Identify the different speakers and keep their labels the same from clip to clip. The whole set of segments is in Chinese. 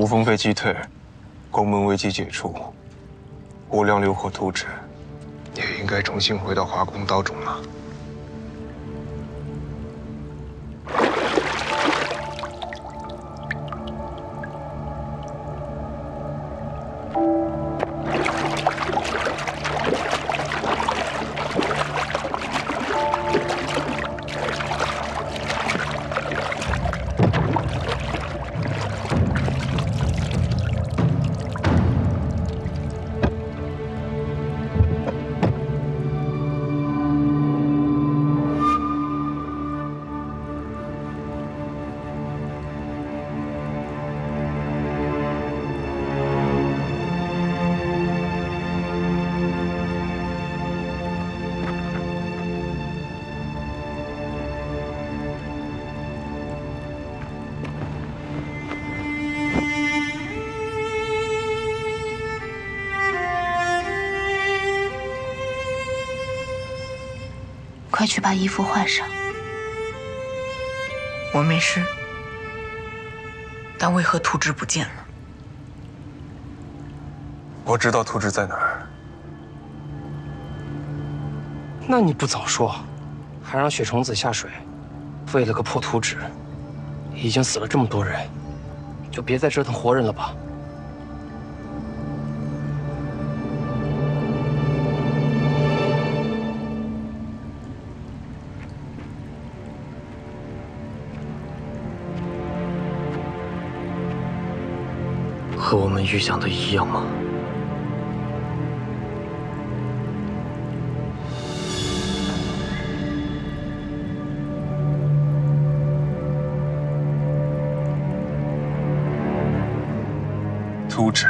Speaker 1: 吴风被击退，宫门危机解除，无量流火图纸也应该重新回到华宫刀中了。
Speaker 2: 快去把衣服换上。
Speaker 3: 我没事，但为何图纸不见了？
Speaker 1: 我知道图纸在哪儿。
Speaker 4: 那你不早说，还让雪虫子下水，为了个破图纸，已经死了这么多人，就别再折腾活人了吧。和我们预想的一样吗？
Speaker 1: 图纸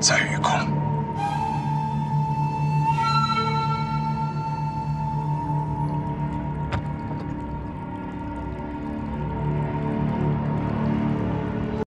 Speaker 1: 在于空。